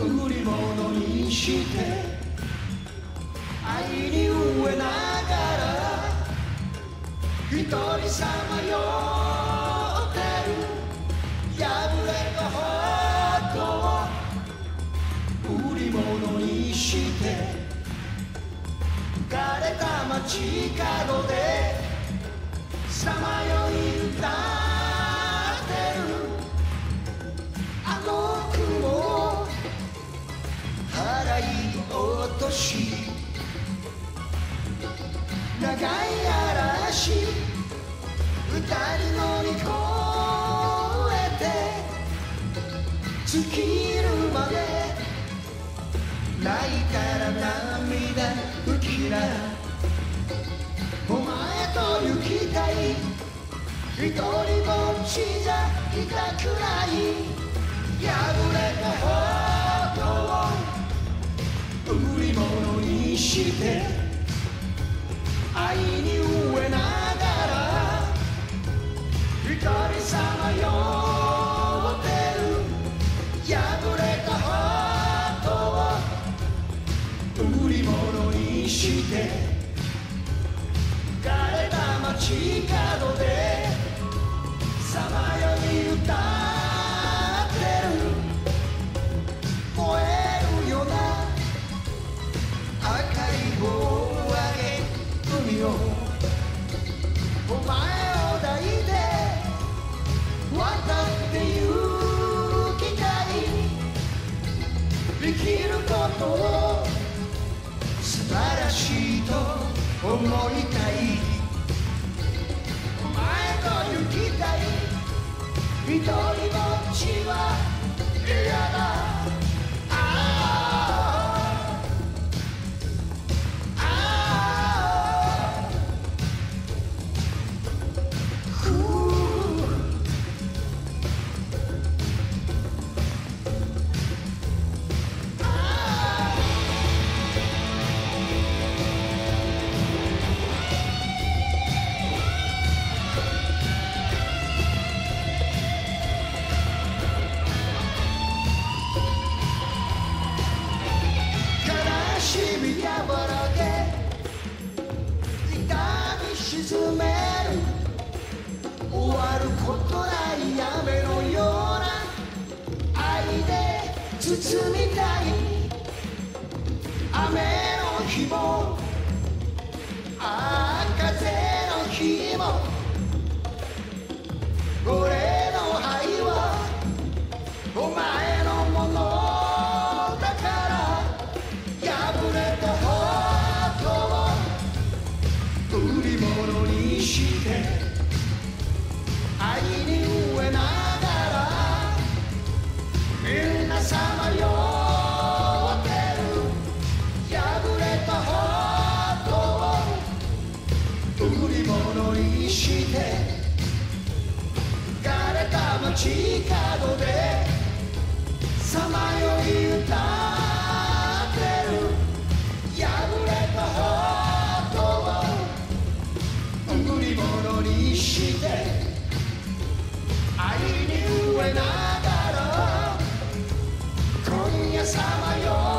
売り物にして愛に飢えながら一人さまよってる。破れたハートを売り物にして枯れた街角でさまよい尽きるまで泣いたら涙拭きなお前と行きたい。一人ぼっちじゃい。たくない。破れたハートを売り物にして愛に売り物にして枯れた街角でさまよい歌ってる。燃えるような赤い棒を上げ海をお前を抱いて渡って行きたい生きることを思いたい。前と行きたい一人沈める。終わることない雨のような愛で包みたい。雨の日もにして愛に飢えながらみんなさまよってる破れたハートを売り物にして枯れた街角でさまよい歌 belleza mayor.